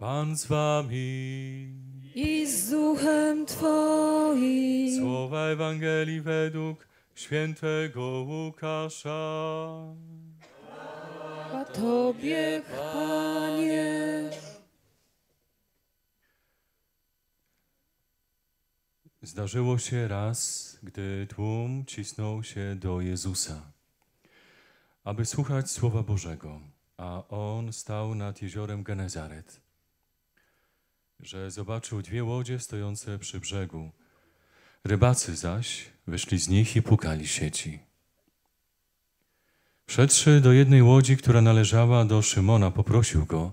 Pan z wami. i z duchem Twoim. Słowa Ewangelii według świętego Łukasza. A Tobie, Panie. Zdarzyło się raz, gdy tłum cisnął się do Jezusa, aby słuchać Słowa Bożego, a On stał nad jeziorem Genezaret, że zobaczył dwie łodzie stojące przy brzegu. Rybacy zaś wyszli z nich i pukali sieci. Wszedłszy do jednej łodzi, która należała do Szymona, poprosił go,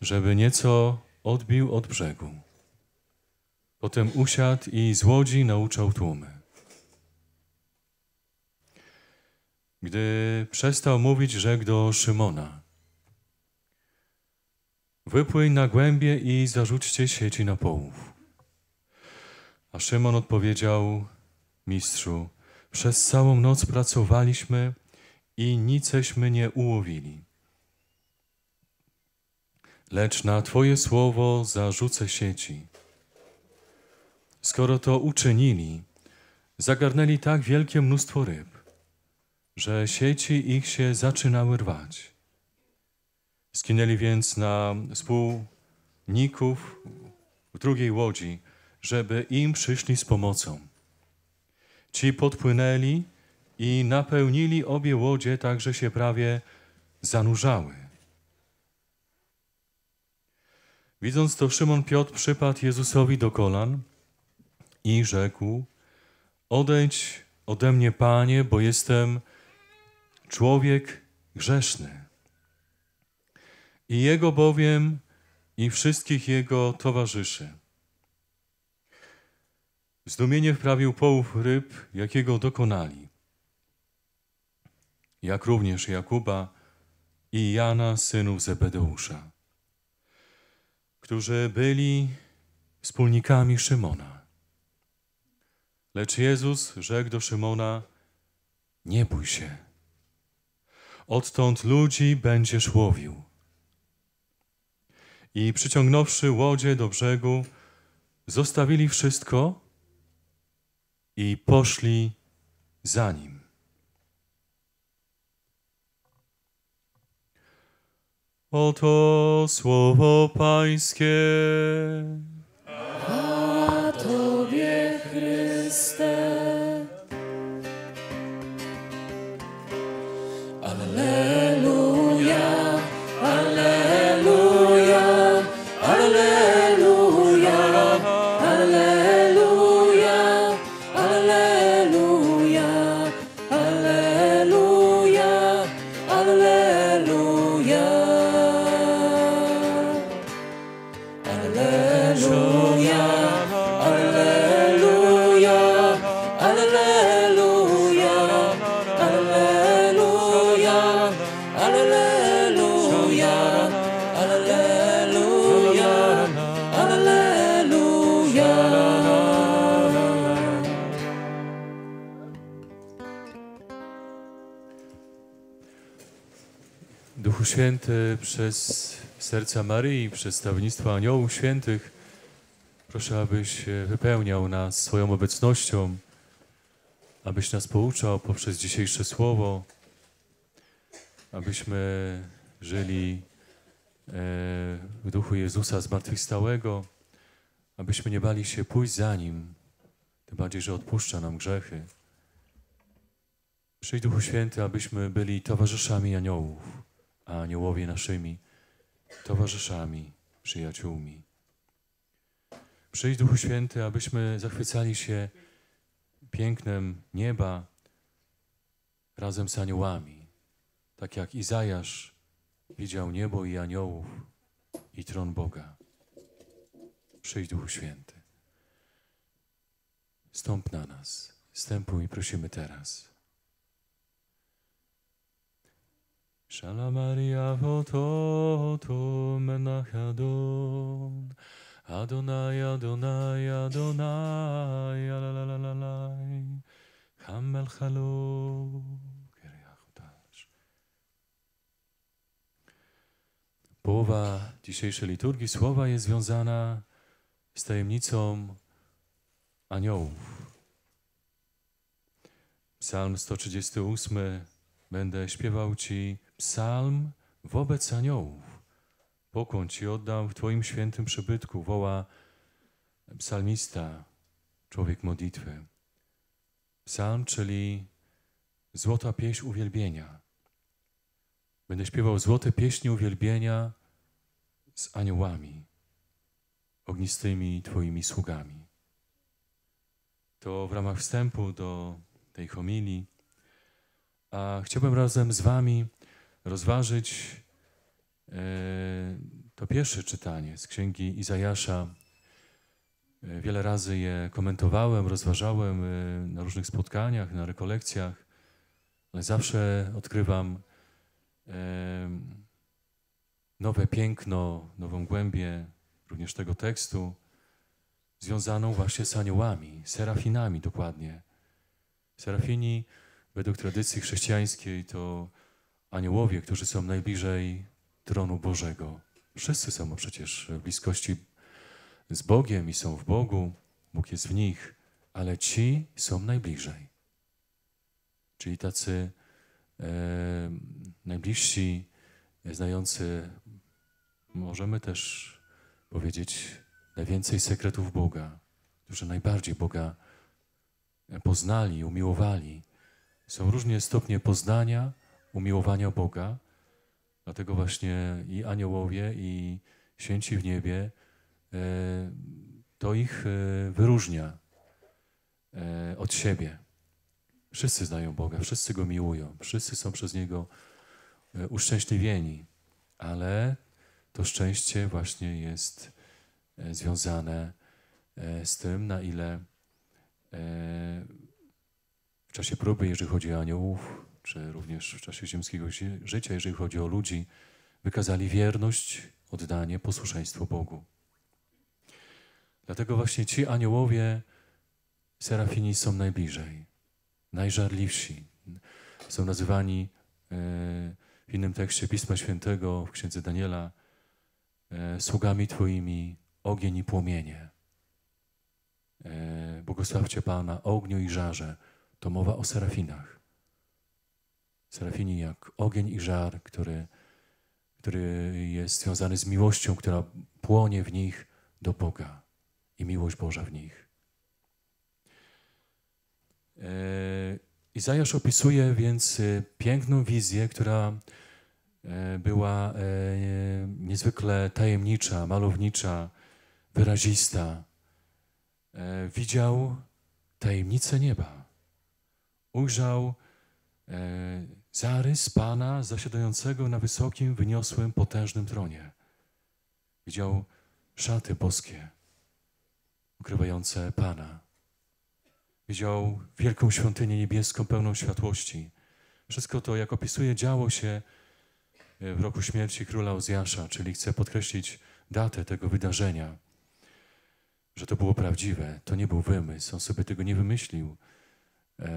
żeby nieco odbił od brzegu. Potem usiadł i z łodzi nauczał tłumy. Gdy przestał mówić, rzekł do Szymona: Wypłyń na głębie i zarzućcie sieci na połów. A Szymon odpowiedział: Mistrzu, przez całą noc pracowaliśmy i niceśmy nie ułowili. Lecz na Twoje słowo zarzucę sieci. Skoro to uczynili, zagarnęli tak wielkie mnóstwo ryb, że sieci ich się zaczynały rwać. Skinęli więc na wspólników w drugiej łodzi, żeby im przyszli z pomocą. Ci podpłynęli i napełnili obie łodzie, tak że się prawie zanurzały. Widząc to, Szymon Piotr przypadł Jezusowi do kolan i rzekł: Odejdź ode mnie, panie, bo jestem człowiek grzeszny. I jego bowiem i wszystkich jego towarzyszy. Zdumienie wprawił połów ryb, jakiego dokonali. Jak również Jakuba i Jana, synów Zebedeusza, którzy byli wspólnikami Szymona. Lecz Jezus rzekł do Szymona: Nie bój się. Odtąd ludzi będziesz łowił. I przyciągnąwszy łodzie do brzegu, zostawili wszystko i poszli za nim. Oto słowo Pańskie. A Tobie, Chryste. Alleluja, Przez serca Maryi, przez stawnictwo aniołów świętych, proszę, abyś wypełniał nas swoją obecnością, abyś nas pouczał poprzez dzisiejsze słowo, abyśmy żyli e, w duchu Jezusa zmartwychwstałego, abyśmy nie bali się pójść za Nim, tym bardziej, że odpuszcza nam grzechy. Przyjdź Duchu Święty, abyśmy byli towarzyszami aniołów, a aniołowie naszymi towarzyszami, przyjaciółmi. Przyjdź Duchu Święty, abyśmy zachwycali się pięknem nieba razem z aniołami, tak jak Izajasz widział niebo i aniołów i tron Boga. Przyjdź Duchu Święty. Stąp na nas. Stępuj, prosimy teraz. Shala Maria vototo menach Adon Adonai, Adonai, Adonai, la la la la la Hamel Chodash. Połowa dzisiejszej liturgii słowa jest związana z tajemnicą aniołów. Psalm 138. Będę śpiewał Ci psalm wobec aniołów. Pokłon Ci oddam w Twoim świętym przybytku, woła psalmista, człowiek modlitwy. Psalm, czyli złota pieśń uwielbienia. Będę śpiewał złote pieśni uwielbienia z aniołami, ognistymi Twoimi sługami. To w ramach wstępu do tej homilii. A chciałbym razem z Wami rozważyć e, to pierwsze czytanie z księgi Izajasza. E, wiele razy je komentowałem, rozważałem e, na różnych spotkaniach, na rekolekcjach, ale zawsze odkrywam nowe piękno, nową głębię również tego tekstu, związaną właśnie z aniołami, serafinami dokładnie. Serafini według tradycji chrześcijańskiej to aniołowie, którzy są najbliżej tronu Bożego. Wszyscy są przecież w bliskości z Bogiem i są w Bogu, Bóg jest w nich, ale ci są najbliżej. Czyli tacy e, najbliżsi, znający, możemy też powiedzieć, najwięcej sekretów Boga, którzy najbardziej Boga poznali, umiłowali. Są różne stopnie poznania, umiłowania Boga, dlatego właśnie i aniołowie, i święci w niebie, e, to ich e, wyróżnia e, od siebie. Wszyscy znają Boga, wszyscy Go miłują, wszyscy są przez Niego uszczęśliwieni, ale to szczęście właśnie jest związane z tym, na ile w czasie próby, jeżeli chodzi o aniołów, czy również w czasie ziemskiego życia, jeżeli chodzi o ludzi, wykazali wierność, oddanie, posłuszeństwo Bogu. Dlatego właśnie ci aniołowie, serafini są najbliżej, najżarliwsi. Są nazywani e, w innym tekście Pisma Świętego, w księdze Daniela, e, sługami Twoimi ogień i płomienie. E, błogosławcie Pana, ogniu i żarze. To mowa o serafinach. Serafini jak ogień i żar, który, który jest związany z miłością, która płonie w nich do Boga i miłość Boża w nich. E, Izajasz opisuje więc e, piękną wizję, która była niezwykle tajemnicza, malownicza, wyrazista, e, widział tajemnicę nieba. Ujrzał e, zarys Pana zasiadającego na wysokim, wyniosłym, potężnym tronie. Widział szaty boskie ukrywające Pana. Widział wielką świątynię niebieską pełną światłości. Wszystko to, jak opisuje, działo się w roku śmierci króla Ozjasza, czyli chcę podkreślić datę tego wydarzenia że to było prawdziwe. To nie był wymysł, on sobie tego nie wymyślił. E,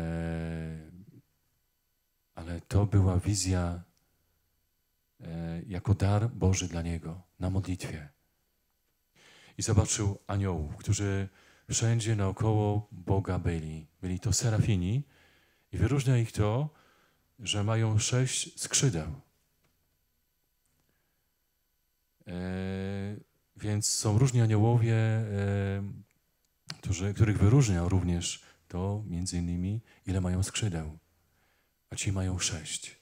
ale to była wizja e, jako dar Boży dla niego na modlitwie. I zobaczył aniołów, którzy wszędzie naokoło Boga byli. Byli to serafini i wyróżnia ich to, że mają sześć skrzydeł. E, więc są różni aniołowie, e, którzy, których wyróżnia również to między innymi, ile mają skrzydeł. A ci mają sześć.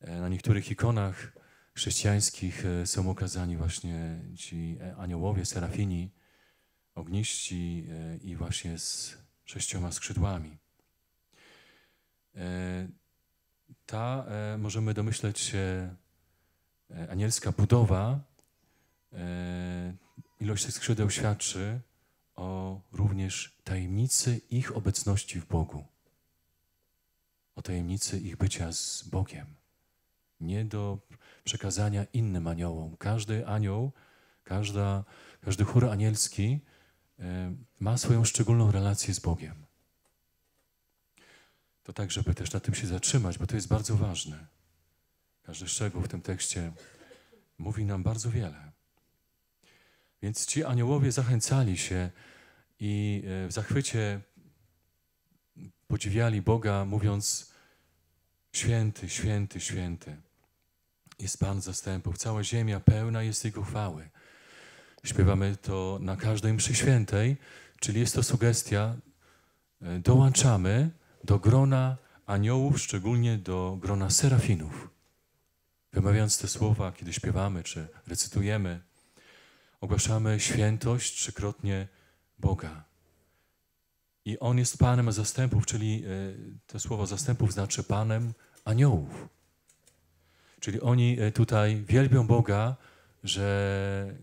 E, na niektórych ikonach chrześcijańskich e, są okazani właśnie ci aniołowie, serafini, ogniści i właśnie z sześcioma skrzydłami. Ta, możemy domyśleć się, anielska budowa E, ilość tych skrzydeł świadczy o również tajemnicy ich obecności w Bogu, o tajemnicy ich bycia z Bogiem. Nie do przekazania innym aniołom. Każdy anioł, każda, każdy chór anielski e, ma swoją szczególną relację z Bogiem. To tak, żeby też na tym się zatrzymać, bo to jest bardzo ważne. Każdy szczegół w tym tekście mówi nam bardzo wiele. Więc ci aniołowie zachęcali się i e, w zachwycie podziwiali Boga, mówiąc: Święty, święty, święty jest Pan zastępów, cała ziemia pełna jest Jego chwały. Śpiewamy to na każdej mszy świętej, czyli jest to sugestia, e, dołączamy do grona aniołów, szczególnie do grona serafinów. Wymawiając te słowa, kiedy śpiewamy czy recytujemy, ogłaszamy świętość trzykrotnie Boga. I On jest Panem zastępów, czyli e, to słowo zastępów znaczy Panem aniołów. Czyli oni e, tutaj wielbią Boga, że,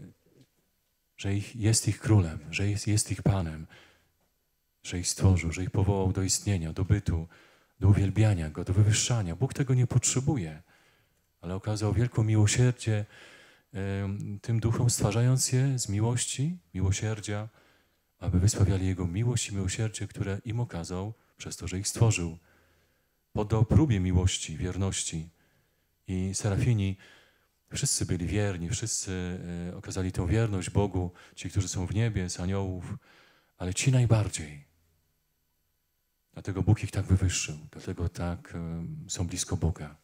że ich, jest ich królem, że jest, jest ich Panem, że ich stworzył, że ich powołał do istnienia, do bytu, do uwielbiania Go, do wywyższania. Bóg tego nie potrzebuje, ale okazał wielką miłosierdzie tym duchom, stwarzając je z miłości, miłosierdzia, aby wysławiali Jego miłość i miłosierdzie, które im okazał przez to, że ich stworzył. Poddał próbie miłości, wierności. I serafini wszyscy byli wierni, wszyscy e, okazali tę wierność Bogu, ci, którzy są w niebie, z aniołów, ale ci najbardziej. Dlatego Bóg ich tak wywyższył, dlatego tak są blisko Boga.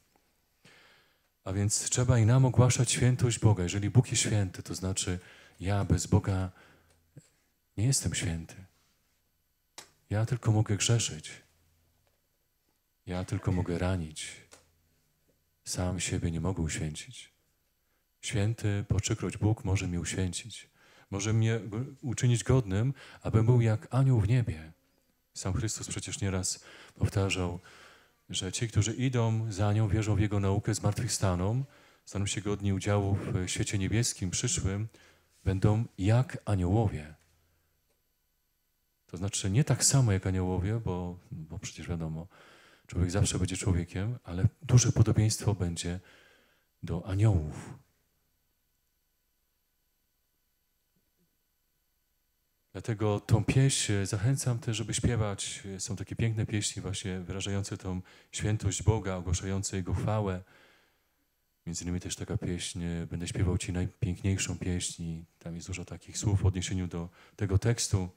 A więc trzeba i nam ogłaszać świętość Boga. Jeżeli Bóg jest święty, to znaczy ja bez Boga nie jestem święty. Ja tylko mogę grzeszyć. Ja tylko mogę ranić. Sam siebie nie mogę uświęcić. Święty, po trzykroć Bóg może mnie uświęcić. Może mnie uczynić godnym, abym był jak anioł w niebie. Sam Chrystus przecież nieraz powtarzał, że ci, którzy idą za nią, wierzą w Jego naukę, zmartwychwstaną, staną się godni udziału w świecie niebieskim, przyszłym, będą jak aniołowie. To znaczy nie tak samo jak aniołowie, bo, bo przecież wiadomo, człowiek zawsze będzie człowiekiem, ale duże podobieństwo będzie do aniołów. Dlatego tą pieśń zachęcam też, żeby śpiewać. Są takie piękne pieśni właśnie wyrażające tą świętość Boga, ogłaszające Jego chwałę. Między innymi też taka pieśń, będę śpiewał Ci najpiękniejszą pieśń tam jest dużo takich słów w odniesieniu do tego tekstu.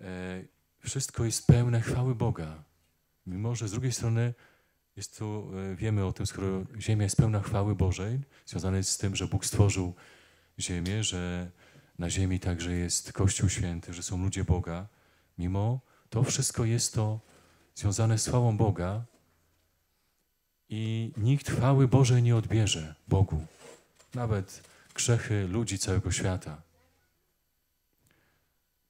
E, wszystko jest pełne chwały Boga. Mimo, że z drugiej strony jest e, wiemy o tym, skoro ziemia jest pełna chwały Bożej, związane jest z tym, że Bóg stworzył ziemię, że na ziemi także jest Kościół Święty, że są ludzie Boga. Mimo to wszystko jest to związane z chwałą Boga i nikt chwały Bożej nie odbierze Bogu. Nawet grzechy ludzi całego świata.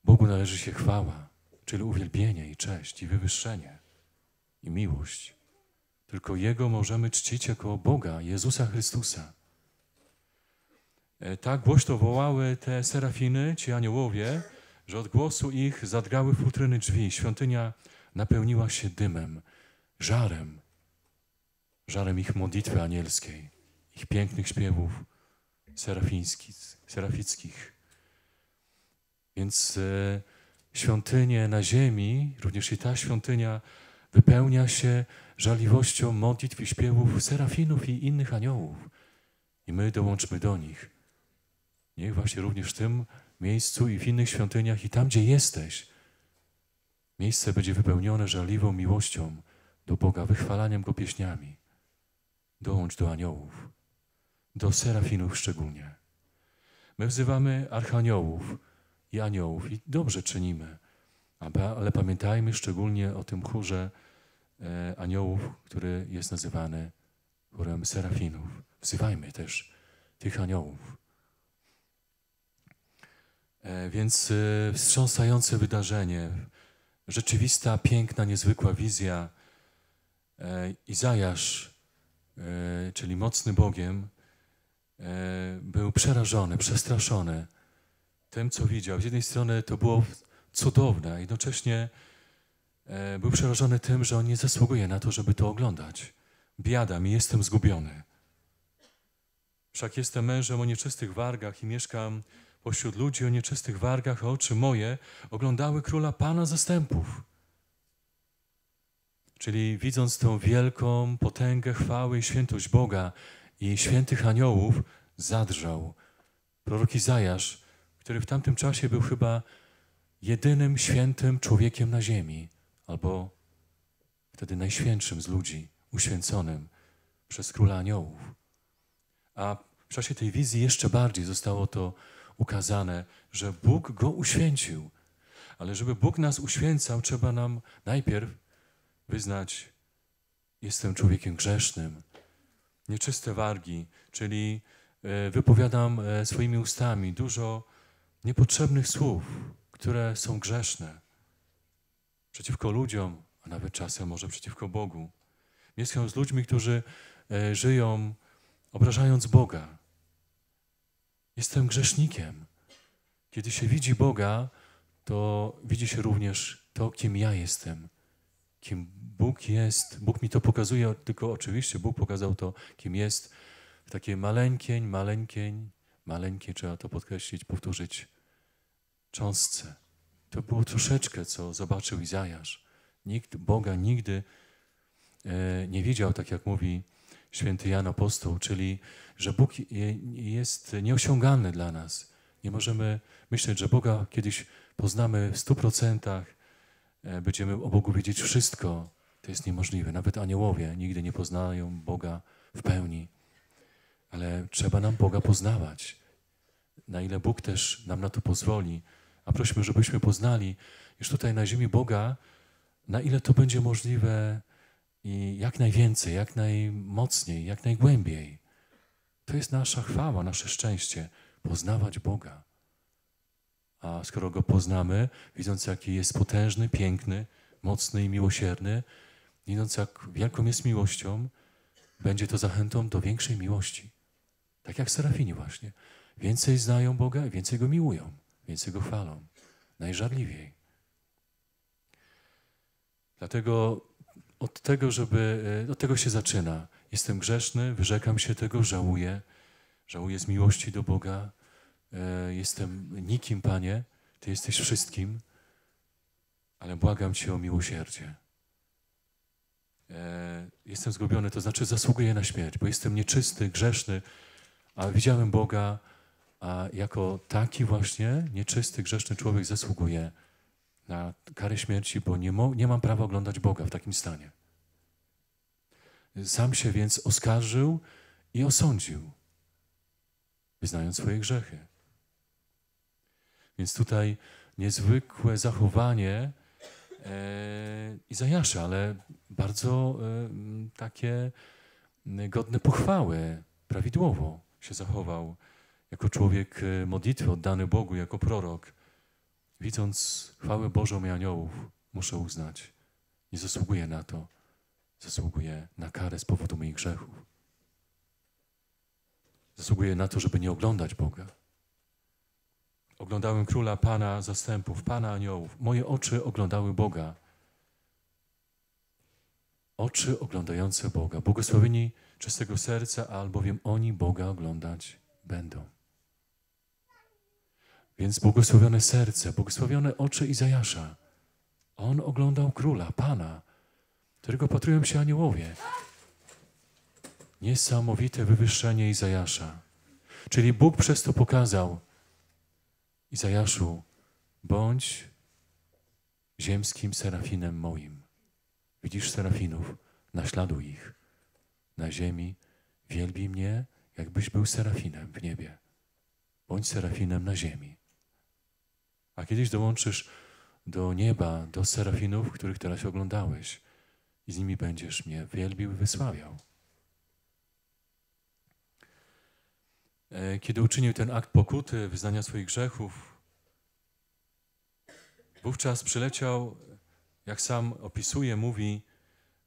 Bogu należy się chwała, czyli uwielbienie i cześć i wywyższenie i miłość. Tylko Jego możemy czcić jako Boga, Jezusa Chrystusa. E, tak głośno wołały te serafiny, ci aniołowie, że od głosu ich zadgały futryny drzwi. Świątynia napełniła się dymem, żarem, żarem ich modlitwy anielskiej, ich pięknych śpiewów serafickich. Więc e, świątynie na ziemi, również i ta świątynia wypełnia się żaliwością modlitw i śpiewów serafinów i innych aniołów. I my dołączmy do nich. Niech właśnie również w tym miejscu i w innych świątyniach i tam, gdzie jesteś, miejsce będzie wypełnione żarliwą miłością do Boga, wychwalaniem Go pieśniami. Dołącz do aniołów, do serafinów szczególnie. My wzywamy archaniołów i aniołów i dobrze czynimy, ale pamiętajmy szczególnie o tym chórze e, aniołów, który jest nazywany chórem serafinów. Wzywajmy też tych aniołów. E, więc e, wstrząsające wydarzenie, rzeczywista, piękna, niezwykła wizja. Izajasz, czyli mocny Bogiem, był przerażony, przestraszony tym, co widział. Z jednej strony to było cudowne, a jednocześnie był przerażony tym, że on nie zasługuje na to, żeby to oglądać. Biada mi, jestem zgubiony. Wszak jestem mężem o nieczystych wargach i mieszkam Pośród ludzi o nieczystych wargach oczy moje oglądały króla Pana zastępów. Czyli widząc tą wielką potęgę chwały i świętość Boga, i świętych aniołów zadrżał. Prorok Izajasz, który w tamtym czasie był chyba jedynym świętym człowiekiem na ziemi, albo wtedy najświętszym z ludzi, uświęconym przez króla aniołów. A w czasie tej wizji jeszcze bardziej zostało to ukazane, że Bóg go uświęcił. Ale żeby Bóg nas uświęcał, trzeba nam najpierw wyznać: Jestem człowiekiem grzesznym, nieczyste wargi, czyli e, wypowiadam e, swoimi ustami dużo niepotrzebnych słów, które są grzeszne przeciwko ludziom, a nawet czasem może przeciwko Bogu. Mieszkam z ludźmi, którzy e, żyją obrażając Boga. Jestem grzesznikiem. Kiedy się widzi Boga, to widzi się również to, kim ja jestem. Kim Bóg jest. Bóg mi to pokazuje, tylko oczywiście Bóg pokazał to, kim jest w takiej maleńkiej, maleńkiej, maleńkiej, trzeba to podkreślić, powtórzyć, cząstce. To było troszeczkę, co zobaczył Izajasz. Nikt Boga nigdy e, nie widział, tak jak mówi święty Jan Apostoł, czyli że Bóg jest nieosiągalny dla nas. Nie możemy myśleć, że Boga kiedyś poznamy w stu procentach, e, będziemy o Bogu wiedzieć wszystko. To jest niemożliwe. Nawet aniołowie nigdy nie poznają Boga w pełni. Ale trzeba nam Boga poznawać. Na ile Bóg też nam na to pozwoli. A prośmy, żebyśmy poznali już tutaj na ziemi Boga, na ile to będzie możliwe i jak najwięcej, jak najmocniej, jak najgłębiej. To jest nasza chwała, nasze szczęście poznawać Boga. A skoro Go poznamy, widząc jaki jest potężny, piękny, mocny i miłosierny, widząc jak wielką jest miłością, będzie to zachętą do większej miłości. Tak jak serafini właśnie. Więcej znają Boga, więcej Go miłują, więcej Go chwalą. Najżarliwiej. Dlatego od tego, żeby, e, od tego się zaczyna. Jestem grzeszny, wyrzekam się tego, żałuję. Żałuję z miłości do Boga. E, jestem nikim, Panie, Ty jesteś wszystkim, ale błagam Cię o miłosierdzie. E, jestem zgubiony, to znaczy zasługuję na śmierć, bo jestem nieczysty, grzeszny, a widziałem Boga, a jako taki właśnie nieczysty, grzeszny człowiek zasługuje na karę śmierci, bo nie, nie mam prawa oglądać Boga w takim stanie. Sam się więc oskarżył i osądził, wyznając swoje grzechy. Więc tutaj niezwykłe zachowanie e, Izajasza, ale bardzo e, takie godne pochwały, prawidłowo się zachował jako człowiek e, modlitwy oddany Bogu, jako prorok. Widząc chwałę Bożą i aniołów, muszę uznać, nie zasługuję na to, zasługuję na karę z powodu moich grzechów. Zasługuję na to, żeby nie oglądać Boga. Oglądałem króla Pana zastępów, Pana aniołów. Moje oczy oglądały Boga. Oczy oglądające Boga. Błogosławieni czystego serca, albowiem oni Boga oglądać będą. Więc błogosławione serce, błogosławione oczy Izajasza. On oglądał króla, Pana, którego patrują się aniołowie. Niesamowite wywyższenie Izajasza. Czyli Bóg przez to pokazał, Izajaszu, bądź ziemskim serafinem moim. Widzisz serafinów, naśladuj ich. Na ziemi wielbi mnie, jakbyś był serafinem w niebie. Bądź serafinem na ziemi. A kiedyś dołączysz do nieba, do serafinów, których teraz oglądałeś i z nimi będziesz mnie wielbił i wysławiał. E, kiedy uczynił ten akt pokuty, wyznania swoich grzechów, wówczas przyleciał, jak sam opisuje, mówi,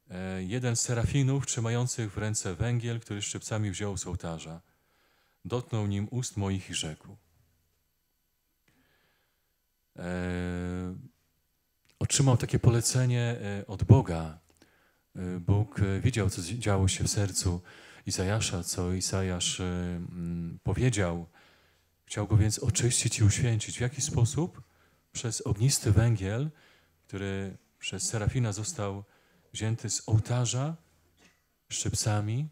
e, jeden z serafinów trzymających w ręce węgiel, który szczypcami wziął z ołtarza. Dotknął nim ust moich i rzekł. E, otrzymał takie polecenie od Boga. Bóg widział, co działo się w sercu Izajasza, co Izajasz e, powiedział. Chciał go więc oczyścić i uświęcić. W jaki sposób? Przez ognisty węgiel, który przez Serafina został wzięty z ołtarza szczypcami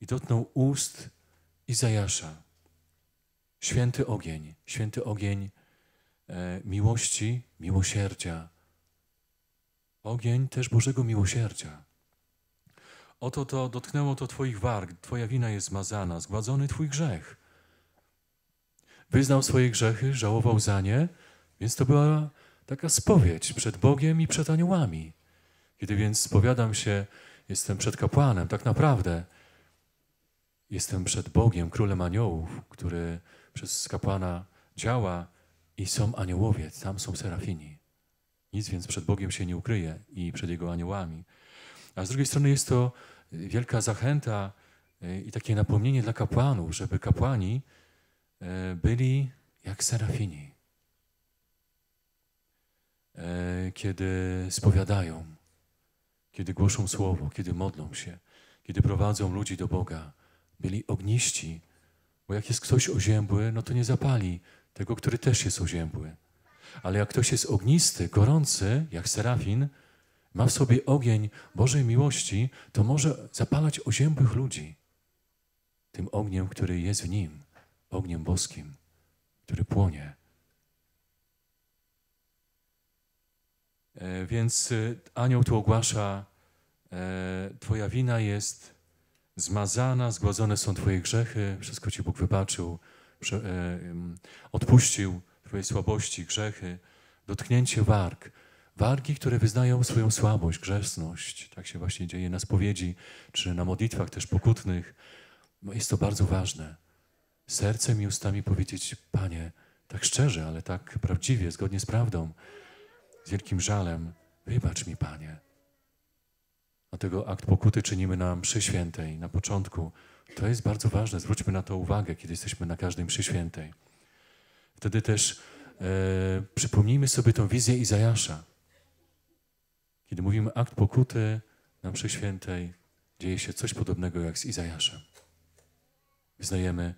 i dotknął ust Izajasza. Święty ogień, święty ogień e, miłości, miłosierdzia. Ogień też Bożego miłosierdzia. Oto to dotknęło to Twoich warg, Twoja wina jest zmazana, zgładzony Twój grzech. Wyznał swoje grzechy, żałował za nie, więc to była taka spowiedź przed Bogiem i przed aniołami. Kiedy więc spowiadam się, jestem przed kapłanem, tak naprawdę jestem przed Bogiem, królem aniołów, który przez kapłana działa i są aniołowie, tam są serafini. Nic więc przed Bogiem się nie ukryje i przed Jego aniołami. A z drugiej strony jest to wielka zachęta e, i takie napomnienie dla kapłanów, żeby kapłani e, byli jak serafini. Kiedy spowiadają, kiedy głoszą słowo, kiedy modlą się, kiedy prowadzą ludzi do Boga, byli ogniści, bo jak jest ktoś oziębły, no to nie zapali tego, który też jest oziębły. Ale jak ktoś jest ognisty, gorący, jak serafin, ma w sobie ogień Bożej miłości, to może zapalać oziębłych ludzi tym ogniem, który jest w nim, ogniem boskim, który płonie. E, więc e, anioł tu ogłasza, e, Twoja wina jest zmazana, zgładzone są Twoje grzechy, wszystko Ci Bóg wybaczył, odpuścił Twoje słabości, grzechy, dotknięcie warg. Wargi, które wyznają swoją słabość, grzeszność. Tak się właśnie dzieje na spowiedzi, czy na modlitwach też pokutnych. No jest to bardzo ważne. Sercem i ustami powiedzieć, Panie, tak szczerze, ale tak prawdziwie, zgodnie z prawdą, z wielkim żalem, wybacz mi, Panie. Dlatego akt pokuty czynimy na mszy świętej, na początku. To jest bardzo ważne, zwróćmy na to uwagę, kiedy jesteśmy na każdej mszy świętej. Wtedy też e, przypomnijmy sobie tą wizję Izajasza. Kiedy mówimy akt pokuty na mszy świętej, dzieje się coś podobnego jak z Izajaszem. Wyznajemy,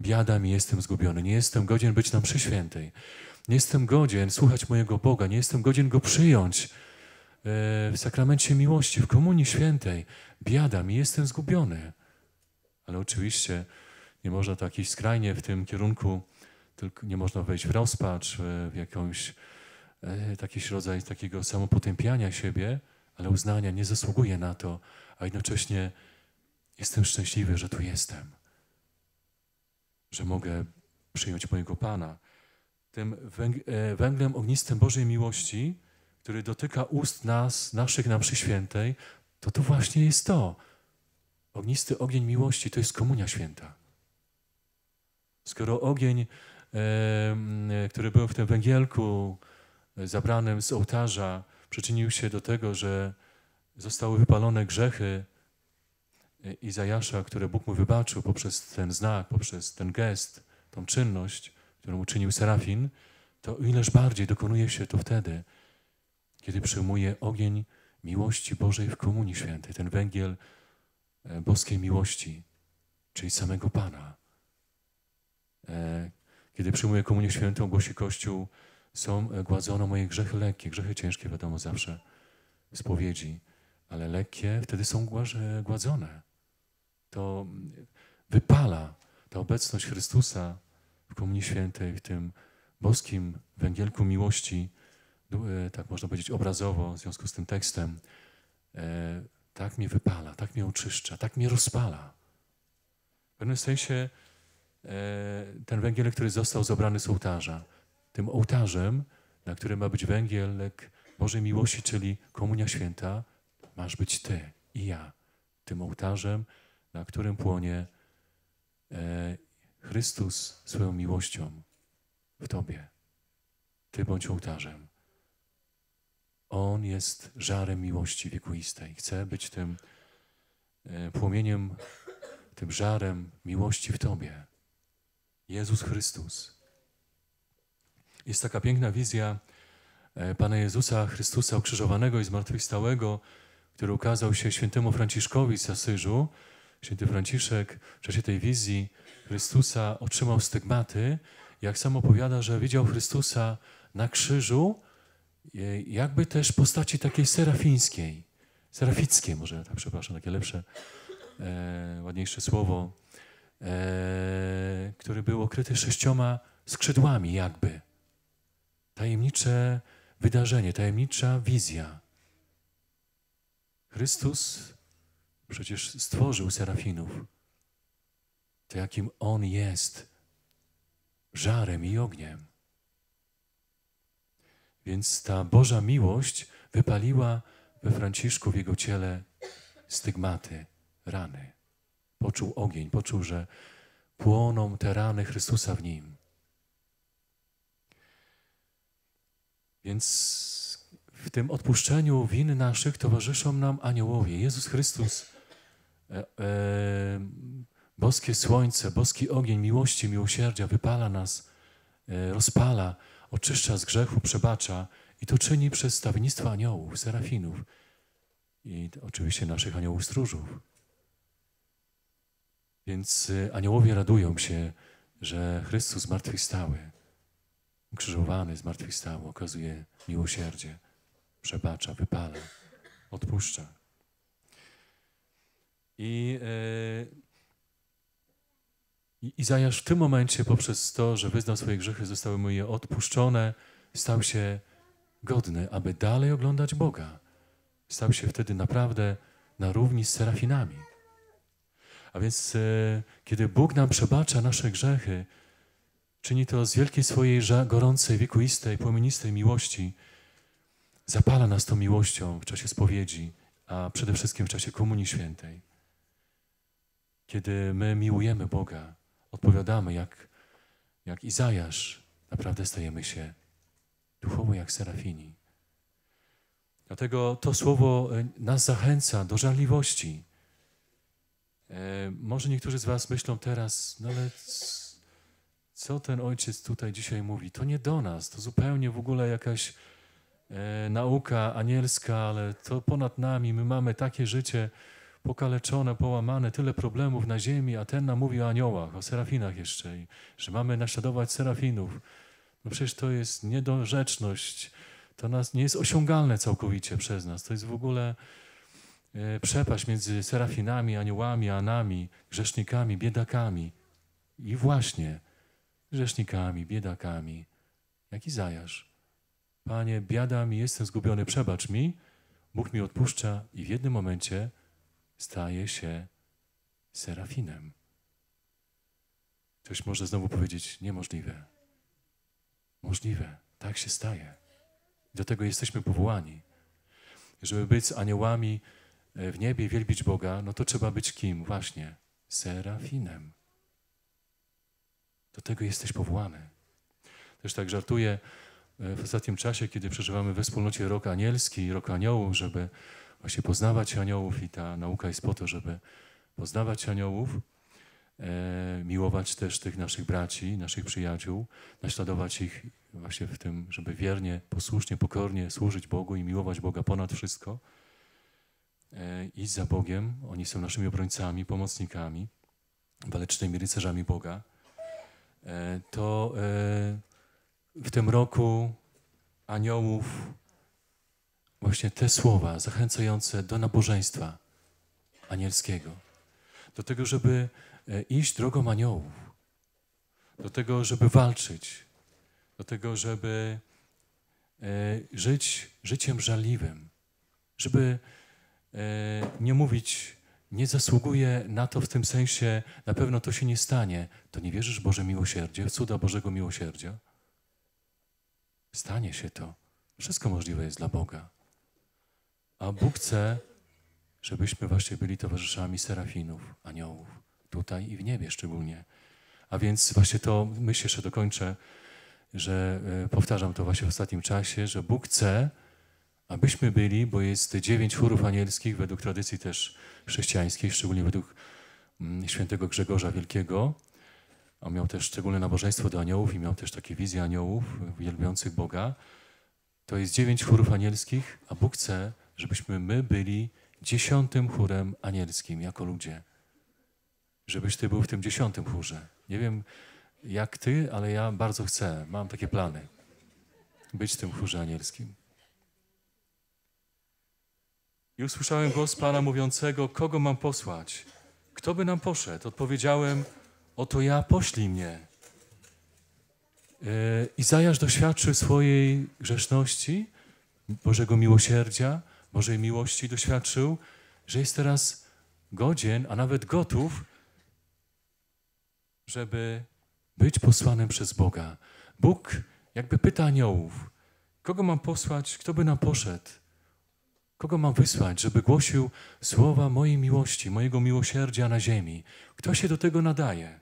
biada mi, jestem zgubiony, nie jestem godzien być na mszy świętej. Nie jestem godzien słuchać mojego Boga, nie jestem godzien Go przyjąć e, w sakramencie miłości, w Komunii Świętej. Biada mi, jestem zgubiony. Ale oczywiście nie można tak iść skrajnie w tym kierunku, tylko nie można wejść w rozpacz, w jakąś e, jakiś rodzaj takiego samopotępiania siebie, ale uznania nie zasługuje na to, a jednocześnie jestem szczęśliwy, że tu jestem, że mogę przyjąć mojego Pana tym e, węglem ognistym Bożej miłości, który dotyka ust nas, naszych na mszy świętej, to to właśnie jest to. Ognisty ogień miłości to jest komunia święta. Skoro ogień, e, który był w tym węgielku e, zabranym z ołtarza, przyczynił się do tego, że zostały wypalone grzechy Izajasza, które Bóg mu wybaczył poprzez ten znak, poprzez ten gest, tą czynność, którą uczynił Serafin, to ileż bardziej dokonuje się to wtedy, kiedy przyjmuje ogień miłości Bożej w Komunii Świętej, ten węgiel e, boskiej miłości, czyli samego Pana. E, kiedy przyjmuje Komunię Świętą, głosi Kościół, są e, gładzone moje grzechy lekkie, grzechy ciężkie, wiadomo zawsze, spowiedzi, ale lekkie wtedy są gładzone. To wypala ta obecność Chrystusa w Komunii Świętej, w tym boskim węgielku miłości, e, tak można powiedzieć obrazowo, w związku z tym tekstem, e, tak mnie wypala, tak mnie oczyszcza, tak mnie rozpala. W pewnym sensie e, ten węgiel, który został zabrany z ołtarza, tym ołtarzem, na którym ma być węgielek Bożej miłości, czyli Komunia Święta, masz być Ty i ja. Tym ołtarzem, na którym płonie Chrystus swoją miłością w Tobie. Ty bądź ołtarzem. On jest żarem miłości wiekuistej. Chce być tym e, płomieniem, tym żarem miłości w Tobie. Jezus Chrystus. Jest taka piękna wizja e, Pana Jezusa Chrystusa ukrzyżowanego i zmartwychwstałego, który ukazał się świętemu Franciszkowi z Asyżu. Święty Franciszek w czasie tej wizji Chrystusa otrzymał stygmaty, jak sam opowiada, że widział Chrystusa na krzyżu, jakby też postaci takiej serafińskiej, serafickiej może, tak przepraszam, takie lepsze e, ładniejsze słowo, e, który był okryty sześcioma skrzydłami jakby. Tajemnicze wydarzenie, tajemnicza wizja. Chrystus przecież stworzył serafinów. To jakim On jest, żarem i ogniem. Więc ta Boża miłość wypaliła we Franciszku w jego ciele stygmaty, rany. Poczuł ogień, poczuł, że płoną te rany Chrystusa w nim. Więc w tym odpuszczeniu win naszych towarzyszą nam aniołowie. Jezus Chrystus, e, e, boskie słońce, boski ogień miłości, miłosierdzia wypala nas, e, rozpala, oczyszcza z grzechu, przebacza i to czyni przez stawiennictwo aniołów, serafinów i oczywiście naszych aniołów stróżów. Więc y, aniołowie radują się, że Chrystus zmartwychwstały, ukrzyżowany zmartwychwstał, okazuje miłosierdzie, przebacza, wypala, odpuszcza. I e, i Izajasz w tym momencie, poprzez to, że wyznał swoje grzechy, zostały mu je odpuszczone, stał się godny, aby dalej oglądać Boga. Stał się wtedy naprawdę na równi z serafinami. A więc, e, kiedy Bóg nam przebacza nasze grzechy, czyni to z wielkiej swojej gorącej, wiekuistej, płomienistej miłości. Zapala nas tą miłością w czasie spowiedzi, a przede wszystkim w czasie Komunii Świętej. Kiedy my miłujemy Boga, odpowiadamy jak, jak Izajasz, naprawdę stajemy się duchowo jak serafini. Dlatego to słowo e, nas zachęca do żarliwości. E, może niektórzy z Was myślą teraz, no ale co ten ojciec tutaj dzisiaj mówi? To nie do nas, to zupełnie w ogóle jakaś e, nauka anielska, ale to ponad nami. My mamy takie życie pokaleczone, połamane, tyle problemów na ziemi, a ten nam mówi o aniołach, o serafinach jeszcze, i, że mamy naśladować serafinów. No przecież to jest niedorzeczność, to nas nie jest osiągalne całkowicie przez nas. To jest w ogóle e, przepaść między serafinami, aniołami, anami, grzesznikami, biedakami. I właśnie grzesznikami, biedakami, jak Izajasz. Panie, biada mi, jestem zgubiony, przebacz mi. Bóg mi odpuszcza i w jednym momencie staje się serafinem. Ktoś może znowu powiedzieć, niemożliwe. Możliwe, tak się staje. Do tego jesteśmy powołani. Żeby być aniołami e, w niebie, wielbić Boga, no to trzeba być kim? Właśnie, serafinem. Do tego jesteś powołany. Też tak żartuję e, w ostatnim czasie, kiedy przeżywamy we wspólnocie rok anielski, rok aniołów, żeby właśnie poznawać aniołów i ta nauka jest po to, żeby poznawać aniołów, e, miłować też tych naszych braci, naszych przyjaciół, naśladować ich właśnie w tym, żeby wiernie, posłusznie, pokornie służyć Bogu i miłować Boga ponad wszystko. E, iść za Bogiem, oni są naszymi obrońcami, pomocnikami, walecznymi rycerzami Boga. E, to e, w tym roku aniołów właśnie te słowa zachęcające do nabożeństwa anielskiego, do tego, żeby e, iść drogą aniołów, do tego, żeby walczyć, do tego, żeby e, żyć życiem żarliwym, żeby e, nie mówić, nie zasługuje na to w tym sensie, na pewno to się nie stanie, to nie wierzysz w Boże miłosierdzie, w cuda Bożego miłosierdzia? Stanie się to. Wszystko możliwe jest dla Boga. A Bóg chce, żebyśmy właśnie byli towarzyszami serafinów, aniołów, tutaj i w niebie szczególnie. A więc właśnie to, myślę, jeszcze dokończę, że e, powtarzam to właśnie w ostatnim czasie, że Bóg chce, abyśmy byli, bo jest dziewięć chórów anielskich według tradycji też chrześcijańskiej, szczególnie według mm, świętego Grzegorza Wielkiego. On miał też szczególne nabożeństwo do aniołów i miał też takie wizje aniołów wielbiących Boga. To jest dziewięć chórów anielskich, a Bóg chce, żebyśmy my byli dziesiątym chórem anielskim jako ludzie. Żebyś ty był w tym dziesiątym chórze. Nie wiem jak ty, ale ja bardzo chcę, mam takie plany, być w tym chórze anielskim. I usłyszałem głos Pana mówiącego, kogo mam posłać? kto by nam poszedł? Odpowiedziałem, oto ja, poślij mnie. E, Izajasz doświadczył swojej grzeszności, Bożego miłosierdzia, Bożej miłości doświadczył, że jest teraz godzien, a nawet gotów, żeby być posłanym przez Boga. Bóg jakby pyta aniołów, kogo mam posłać, kto by nam poszedł? Kogo mam wysłać, żeby głosił słowa mojej miłości, mojego miłosierdzia na ziemi? Kto się do tego nadaje?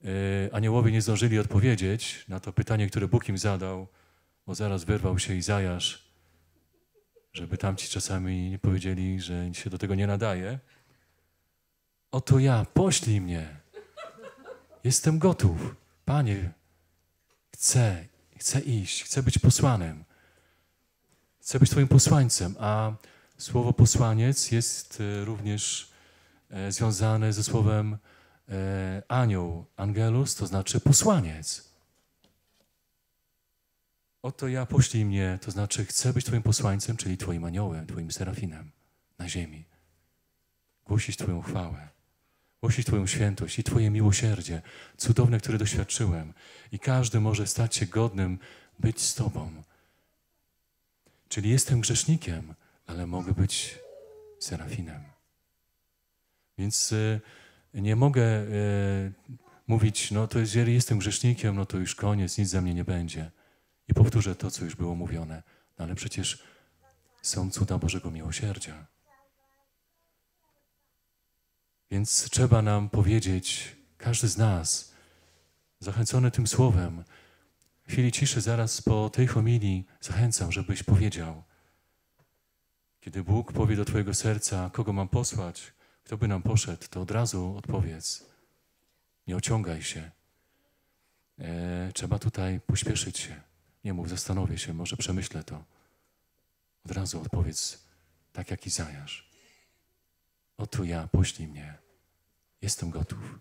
Yy, aniołowie nie zdążyli odpowiedzieć na to pytanie, które Bóg im zadał, bo zaraz wyrwał się Izajasz, żeby tamci czasami nie powiedzieli, że się do tego nie nadaje. Oto ja, poślij mnie. Jestem gotów. Panie, chcę, chcę iść, chcę być posłanem. Chcę być Twoim posłańcem, a słowo posłaniec jest e, również e, związane ze słowem e, anioł. Angelus to znaczy posłaniec. Oto ja poślij mnie, to znaczy chcę być Twoim posłańcem, czyli Twoim aniołem, Twoim serafinem na ziemi. Głosić Twoją chwałę, głosić Twoją świętość i Twoje miłosierdzie, cudowne, które doświadczyłem. I każdy może stać się godnym być z Tobą. Czyli jestem grzesznikiem, ale mogę być serafinem. Więc y, nie mogę y, mówić, no to jeżeli jestem grzesznikiem, no to już koniec, nic ze mnie nie będzie. I powtórzę to, co już było mówione. No ale przecież są cuda Bożego miłosierdzia. Więc trzeba nam powiedzieć, każdy z nas, zachęcony tym słowem, w chwili ciszy zaraz po tej homilii zachęcam, żebyś powiedział, kiedy Bóg powie do Twojego serca, kogo mam posłać, kto by nam poszedł, to od razu odpowiedz. Nie ociągaj się. E, trzeba tutaj pośpieszyć się. Nie mów, zastanowię się, może przemyślę to. Od razu odpowiedz, tak jak Izajasz. Oto ja, poślij mnie. Jestem gotów.